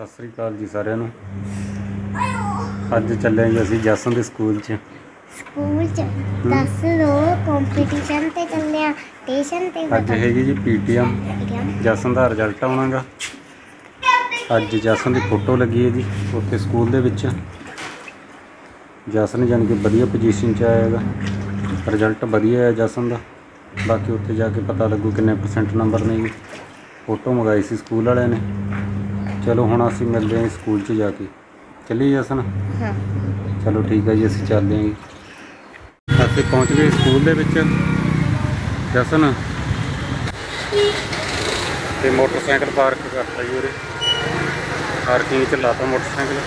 ਸਤਿ ਸ੍ਰੀ ਅਕਾਲ ਜੀ ਸਾਰਿਆਂ ਨੂੰ। ਅੱਜ ਚੱਲੇ ਜੀ ਅਸੀਂ ਜਸਨ ਦੇ ਸਕੂਲ 'ਚ। ਸਕੂਲ ਚ ਦੱਸ ਦੋ ਕੰਪੀਟੀਸ਼ਨ ਤੇ ਚੱਲੇ ਆ ਸਟੇਸ਼ਨ ਤੇ ਅੱਜ ਹੈਗੀ ਜੀ ਪੀਟੀਐਮ। ਜਸਨ ਦਾ ਰਿਜ਼ਲਟ ਆਉਣਾਗਾ। ਅੱਜ ਜਸਨ ਦੀ ਫੋਟੋ ਲੱਗੀ ਹੈ ਜੀ ਉੱਥੇ ਸਕੂਲ ਦੇ ਵਿੱਚ। ਜਸਨ ਜਾਣੀ ਕਿ ਵਧੀਆ ਪੋਜੀਸ਼ਨ 'ਚ ਆਏਗਾ ਰਿਜ਼ਲਟ ਵਧੀਆ ਹੈ ਜਸਨ ਦਾ। ਬਾਕੀ ਉੱਥੇ ਜਾ ਕੇ ਪਤਾ ਲੱਗੂ ਕਿੰਨੇ ਪਰਸੈਂਟ ਨੰਬਰ ਨੇ ਜੀ। ਫੋਟੋ ਮੰਗਾਈ ਸੀ ਸਕੂਲ ਵਾਲਿਆਂ ਨੇ। ਚਲੋ ਹੁਣ ਅਸੀਂ ਮਿਲਦੇ ਹਾਂ ਜੀ ਸਕੂਲ 'ਚ ਜਾ ਕੇ। ਚੱਲੀਏ ਜਸਨ? ਹਾਂ। ਚਲੋ ਠੀਕ ਹੈ ਜੀ ਅਸੀਂ ਚੱਲਦੇ ਹਾਂ ਜੀ। ਅਸੀਂ ਪਹੁੰਚ ਗਏ ਸਕੂਲ ਦੇ ਵਿੱਚ। ਜਸਨ? ਤੇ ਮੋਟਰਸਾਈਕਲ ਪਾਰਕ ਕਰਤਾ ਜੀ ਉਰੇ ਪਾਰਕਿੰਗ 'ਚ ਲਾਤਾ ਮੋਟਰਸਾਈਕਲ।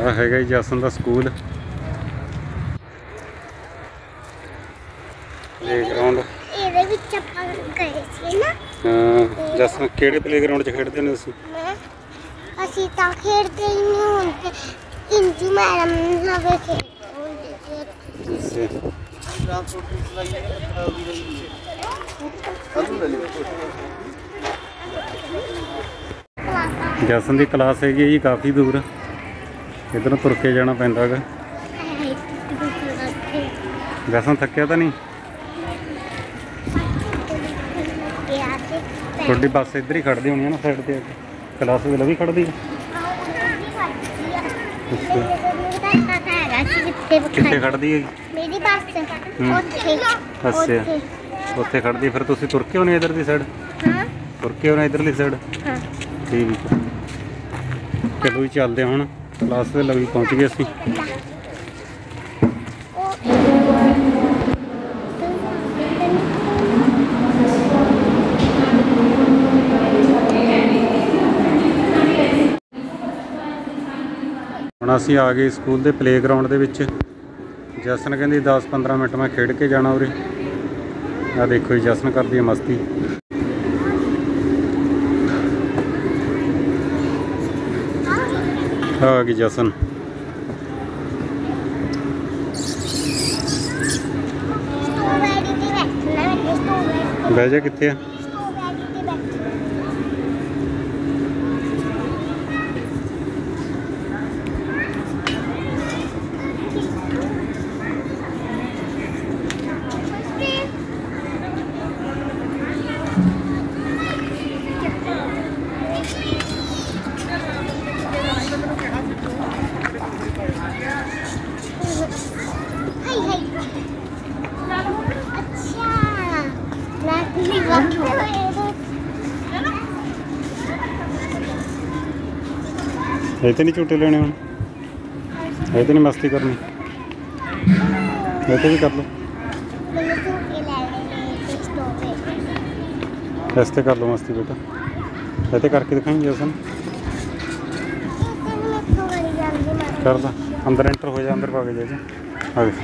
ਆ ਹੈਗਾ ਜੀ ਜਸਨ ਦਾ ਸਕੂਲ। ਪਲੇਗਰਾਉਂਡ ਇਹਦੇ ਵਿੱਚ ਆਪਾਂ ਗਏ ਸੀ ਨਾ। ਜਸਨ ਕਿਹੜੇ ਪਲੇਗਰਾਉਂਡ 'ਚ ਖੇਡਦੇ ਨੇ ਤੁਸੀਂ? ਮੈਂ ਅਸੀਂ ਤਾਂ ਖੇਡਦੇ ਹੀ ਨਹੀਂ ਹੁਣ ਤੇ ਇੰਜੂ ਮੈਡਮ ਨਵੇਂ ਖੇਡ ਹੁੰਦੇ ਸੀ ਜਸਨ ਦੀ ਕਲਾਸ ਹੈਗੀ ਹੈ ਜੀ ਕਾਫੀ ਦੂਰ। ਇਧਰੋਂ ਤੁਰ ਕੇ ਜਾਣਾ ਪੈਂਦਾ ਹੈਗਾ। ਜਸਨ ਥੱਕਿਆ ਤਾਂ ਨਹੀਂ? ਤੁਹਾਡੀ ਬੱਸ ਇੱਧਰ ਹੀ ਖੜਦੀ ਹੋਣੀ ਹੈ ਨਾ ਸਾਈਡ ਤੇ ਕਲਾਸ ਦੇ ਲਵੀ ਖੜਦੀ ਹੈ ਕਿੱਥੇ ਖੜਦੀ ਹੈ ਮੇਰੀ ਬੱਸ। ਉੱਥੇ ਅੱਛਾ। ਉੱਥੇ। ਖੜਦੀ ਫਿਰ ਤੁਸੀਂ ਤੁਰ ਕੇ ਹੋਣੇ ਇਧਰ ਦੀ ਸਾਈਡ ਤੁਰ ਕੇ ਹੋਣੇ ਇਧਰਲੀ ਸਾਈਡ ਹਾਂ। ਠੀਕ ਹੈ ਚਲੋ ਜੀ ਚੱਲਦੇ ਹਾਂ ਹੁਣ। ਕਲਾਸ ਦੇ ਲਵੀ ਪਹੁੰਚ ਗਏ ਅਸੀਂ। ਹੁਣ ਅਸੀਂ ਆ ਗਏ ਸਕੂਲ ਦੇ ਪਲੇਗਰਾਉਂਡ ਦੇ ਵਿੱਚ। ਜਸਨ ਕਹਿੰਦੀ 10-15 ਮਿੰਟ ਮੈਂ ਖੇਡ ਕੇ ਜਾਣਾ ਉਰੇ। ਆ ਦੇਖੋ ਜੀ ਜਸਨ ਕਰਦੀ ਹੈ ਮਸਤੀ। ਆ ਗਈ ਜਸਨ। ਬਹਿ ਜਾ ਕਿੱਥੇ ਆ ਸਟ੍ਰਾਬੇਰੀ ਤੇ ਬੈਠਣਾ ਹਾਈ ਹਾਈ ਅੱਛਾ ਮੈਂ ਕੀ ਵਕਤ ਹੋਏ ਇਹ ਤੇ ਨਹੀਂ ਝੂਟੇ ਲੈਣੇ ਹੁਣ। ਇਹ ਤੇ ਨਹੀਂ ਮਸਤੀ ਕਰਨੀ। ਇਹ ਤੇ ਵੀ ਕਰ ਲਓ। ਮੈਨੂੰ ਇਸ ਤੇ ਕਰ ਲਓ ਮਸਤੀ ਬੇਟਾ। ਇਹ ਤੇ ਕਰਕੇ ਦਿਖਾਈ ਜਸਨ ਇਹ ਅੰਦਰ ਐਂਟਰ ਹੋ ਜਾ, ਅੰਦਰ ਪਾ ਕੇ ਜਾ ਜੀ। ਆ ਦੇਖ।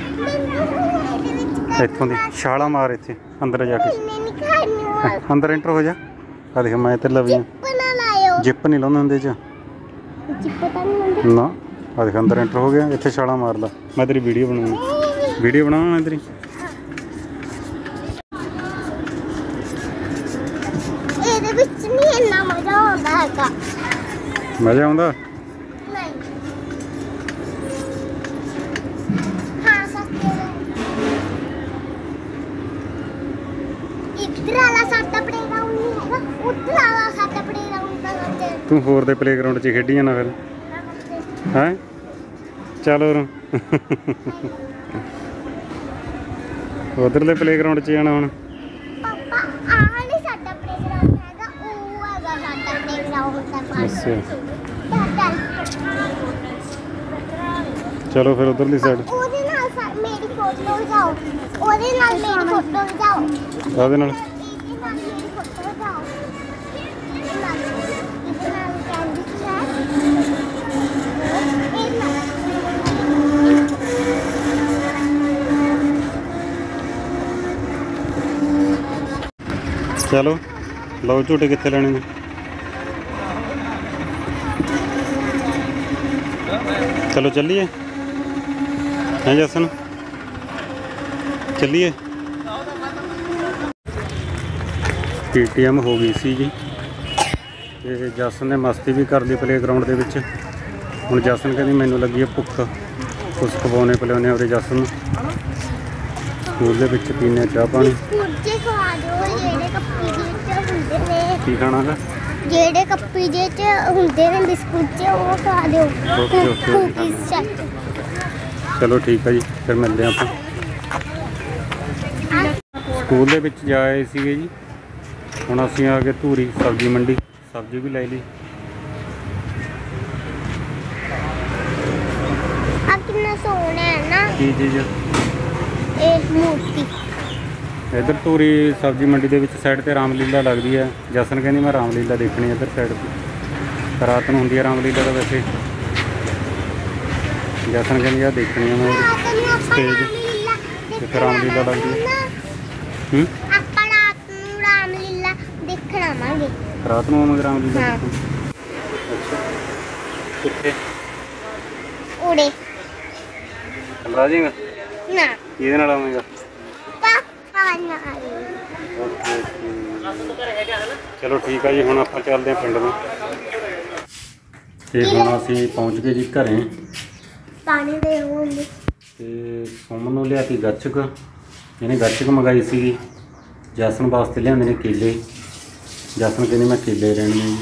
ਇੱਥੋਂ ਦੀ ਛਾਲਾ ਮਾਰ ਇੱਥੇ, ਅੰਦਰ ਜਾ ਕੇ। ਅੰਦਰ ਐਂਟਰ ਹੋ ਜਾ। ਆ ਦੇਖ, ਮੈਂ ਤੇ ਲਵੀ ਜਿੱਪ ਨਹੀਂ ਲਾਉਂਦੇ ਹੁੰਦੇ ਚ ਚਿੱਪ ਤਾਂ ਨਹੀਂ ਹੁੰਦੀ ਨਾ ਆ ਦੇਖ ਅੰਦਰ ਐਂਟਰ ਹੋ ਗਿਆ ਇੱਥੇ ਛਾਲਾ ਮਾਰ ਲਾ ਮੈਂ ਤੇਰੀ ਵੀਡੀਓ ਬਣਾਉਣੀ। ਵੀਡੀਓ ਬਣਾਵਾਂ ਮੈਂ ਤੇਰੀ? ਇਹਦੇ ਵਿੱਚ ਨਹੀਂ ਇੰਨਾ ਮਜ਼ਾ ਆਉਂਦਾ ਹੈਗਾ। ਮਜ਼ਾ ਆਉਂਦਾ? ਨਹੀਂ। ਹਾਂ ਸਸਤੇ ਇੱਧਰ ਵਾਲਾ ਸਾਡਾ ਪਲੇਗਰਾਉਂਡ ਨਹੀਂ ਹੈਗਾ ਉੱਧਰ ਵਾਲਾ ਸਾਡਾ ਪਲੇਗਰਾਉਂਡ ਦਾ ਹੁੰਦੇ ਤੂੰ ਹੋਰ ਦੇ ਪਲੇਗਰਾਉਂਡ 'ਚ ਖੇਡੀ ਜਾਣਾ ਫਿਰ। ਹੈ? ਚੱਲ ਉਰੋਂ ਉਧਰਲੇ ਪਲੇਗਰਾਉਂਡ 'ਚ ਜਾਣਾ ਹੁਣ। ਪਾਪਾ ਆਹ ਨਹੀਂ ਸਾਡਾ ਪਲੇਗਰਾਉਂਡ ਹੈਗਾ ਉਹ ਹੈਗਾ ਸਾਡਾ ਪਲੇਗਰਾਉਂਡ ਦਾ ਪਾਸ ਅੱਛਾ। ਚੱਲ ਫਿਰ ਉਧਰਲੀ ਸਾਈਡ ਉਹਦੇ ਨਾਲ ਮੇਰੀ ਫੋਟੋ ਜਾਓ ਉਹਦੇ ਨਾਲ ਮੇਰੀ ਫੋਟੋ ਜਾਓ ਉਹਦੇ ਨਾਲ ਮੇਰੀ ਫੋਟੋ ਜਾਓ ਇਹਦੇ ਨਾਲ ਇਹਦੇ ਨਾਲ ਕੈਂਡੀ ਕ੍ਰਸ਼ ਇਹ ਨਾਲ ਚਲੋ ਲਓ ਝੂਟੇ ਕਿੱਥੇ ਲੈਣੇ ਨੇ। ਚਲੋ ਚੱਲੀਏ। ਹੈ ਜਸਨ? ਚੱਲੀਏ। ਪੀਟੀਐਮ ਹੋ ਗਈ ਸੀ ਜੀ। ਤੇ ਜਸਨ ਨੇ ਮਸਤੀ ਵੀ ਕਰ ਲਈ ਪਲੇਗਰਾਉਂਡ ਦੇ ਵਿੱਚ। ਹੁਣ ਜਸਨ ਕਹਿੰਦੀ ਮੈਨੂੰ ਲੱਗੀ ਹੈ ਭੁੱਖ। ਕੁਛ ਖਵਾਉਣੇ ਪਿਲਾਉਣੇ ਉਹਦੇ ਜਸਨ ਨੂੰ। ਸਕੂਲ ਦੇ ਵਿੱਚ ਪੀਣੇ ਚਾਹ ਪਾਣੀ ਕੁਝ ਖਵਾ ਦਿਓ ਜਿਹੜੇ ਕੱਪੀ ਜਿਹੇ ਚ ਹੁੰਦੇ ਨੇ ਕੀ ਖਾਣਾ ਹੈ ਜਿਹੜੇ ਕੱਪੀ ਜਿਹੇ ਚ ਹੁੰਦੇ ਨੇ ਬਿਸਕੁਟ ਚ ਉਹ ਖਵਾ ਦਿਓ ਕੁਕੀਜ਼ ਚੱਟ ਚਲੋ ਠੀਕ ਹੈ ਜੀ ਫਿਰ ਮਿਲਦੇ ਹਾਂ ਆਪਾਂ। ਸਕੂਲ ਦੇ ਵਿੱਚ ਜਾ ਆਏ ਸੀਗੇ ਜੀ। ਹੁਣ ਅਸੀਂ ਆ ਗਏ ਧੂਰੀ ਸਬਜ਼ੀ ਮੰਡੀ। ਸਬਜ਼ੀ ਵੀ ਲੈ ਲਈ। ਆ ਕਿੰਨਾ ਸੋਹਣਾ ਹੈ ਨਾ। ਕੀ ਚੀਜ਼ ਇਹ ਮੂਰਤੀ। ਇੱਧਰ ਧੂਰੀ ਸਬਜ਼ੀ ਮੰਡੀ ਦੇ ਵਿੱਚ ਸਾਈਡ ਤੇ ਰਾਮਲੀਲਾ ਲੱਗਦੀ ਹੈ। ਜਸਨ ਕਹਿੰਦੀ ਮੈਂ ਰਾਮਲੀਲਾ ਦੇਖਣੀ ਹੈ ਇੱਧਰ ਸਾਈਡ ਤੇ। ਰਾਤ ਨੂੰ ਹੁੰਦੀ ਹੈ ਰਾਮਲੀਲਾ ਤਾਂ ਵੈਸੇ। ਜਸਨ ਕਹਿੰਦੀ ਆ ਦੇਖਣੀ ਹੈ ਮੈਂ। ਸਟੇਜ ਰਾਮਲੀਲਾ ਤੇ ਰਾਮਲੀਲਾ ਲੱਗਦੀ ਹੈ। ਹੂੰ? ਆਪਾਂ ਰਾਤ ਨੂੰ ਰਾਮਲੀਲਾ ਦੇਖਣ ਆਵਾਂਗੇ। ਰਾਤ ਨੂੰ ਆਵਾਂਗੇ ਰਾਮਲੀਲਾ ਹਾਂ। ਦੇਖਣ। ਅੱਛਾ। ਕਿੱਥੇ? ਉੜੇ ਕਮਰਾ ਜਾਏਗਾ ਨਾ। ਇਹਦੇ ਨਾਲ ਆਵਾਂਗਾ? ਚਲੋ ਠੀਕ ਆ ਜੀ ਹੁਣ ਆਪਾਂ ਚੱਲਦੇ ਹਾਂ ਪਿੰਡ ਨੂੰ। ਤੇ ਹੁਣ ਅਸੀਂ ਪਹੁੰਚ ਗਏ ਜੀ ਘਰੇ। ਪਾਣੀ ਦੇ ਹੁੰਦੇ। ਤੇ ਸੁਮਨ ਨੂੰ ਲਿਆਤੀ ਗੱਚਕ। ਇਹਨੇ ਗੱਚਕ ਮੰਗਾਈ ਸੀ ਜਸਨ ਵਾਸਤੇ ਲਿਆਂਦੇ ਨੇ ਕੇਲੇ। ਜਸਨ ਕਹਿੰਦੀ ਮੈਂ ਕੇਲੇ ਲੈਣੇ ਨੇ ਜੀ।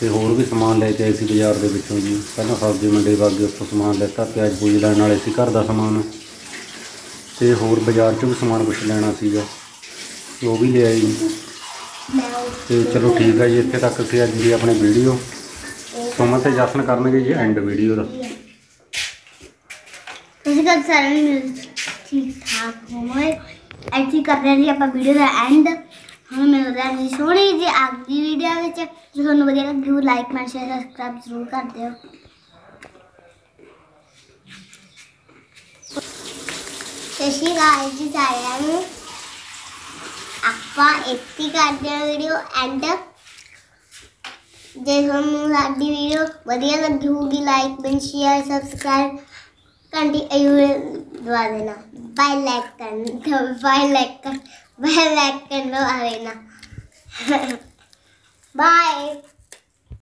ਤੇ ਹੋਰ ਵੀ ਸਮਾਨ ਲੈ ਕੇ ਆਏ ਸੀ ਬਾਜ਼ਾਰ ਦੇ ਵਿੱਚੋਂ ਜੀ। ਪਹਿਲਾਂ ਸਬਜ਼ੀ ਮੰਡੀ ਵਾਗੇ ਉੱਥੋਂ ਸਮਾਨ ਲੈਤਾ ਪਿਆਜ਼ ਪੂਜ ਲੈਣ ਵਾਲੇ ਸੀ ਘਰ ਦਾ ਸਮਾਨ। ਤੇ ਹੋਰ ਬਾਜ਼ਾਰ 'ਚੋਂ ਵੀ ਸਮਾਨ ਕੁਛ ਲੈਣਾ ਸੀਗਾ, ਉਹ ਵੀ ਲੈ ਜੀ ਤੇ ਚਲੋ ਠੀਕ ਹੈ ਜੀ, ਇੱਥੇ ਤੱਕ ਸੀ ਅੱਜ ਦੀ ਆਪਣੀ ਵੀਡੀਓ। ਸੁਮਨ ਤੇ ਜਸਨ ਕਰਨਗੇ ਜੀ ਐਂਡ ਵੀਡੀਓ ਦਾ। ਤੁਸੀਂ ਕਦ ਸਾਰੇ ਠੀਕ ਠਾਕ ਹੋਵੇ ਐਸੀ ਕਰ ਰਹੇ ਜੀ ਆਪਾਂ ਵੀਡੀਓ ਦਾ ਐਂਡ ਹੁਣ ਮਿਲਦੇ ਹਾਂ ਜੀ ਸੋਹਣੀ ਜੀ ਅਗਲੀ ਵੀਡੀਓ ਵਿੱਚ। ਜੇ ਤੁਹਾਨੂੰ ਵਧੀਆ ਲੱਗੀ ਲਾਈਕ ਮੈਂ ਸ਼ੇਅਰ ਸਬਸਕ੍ਰਾਈਬ ਜ਼ਰੂਰ ਕਰ ਦਿਓ। ਸਤਿ ਸ਼੍ਰੀ ਅਕਾਲ ਜੀ ਸਾਰਿਆਂ ਨੂੰ ਆਪਾਂ ਇੱਥੇ ਹੀ ਕਰਦੇ ਹਾਂ ਵੀਡੀਓ ਐਂਡ ਜੇ ਤੁਹਾਨੂੰ ਸਾਡੀ ਵੀਡੀਓ ਵਧੀਆ ਲੱਗੀ ਹੋਊਗੀ ਲਾਈਕ ਬੈਨ ਸ਼ੇਅਰ ਸਬਸਕ੍ਰਾਈਬ ਘੰਟੀ ਅਯੂਰ ਦਵਾ ਦੇਣਾ ਬਾਈ ਲਾਈਕ ਕਰਨਾ ਬਾਈ ਲਾਈਕ ਕਰ ਬਾਈ ਲਾਈਕ ਕਰਨਾ ਆਵੇ ਨਾ ਬਾਏ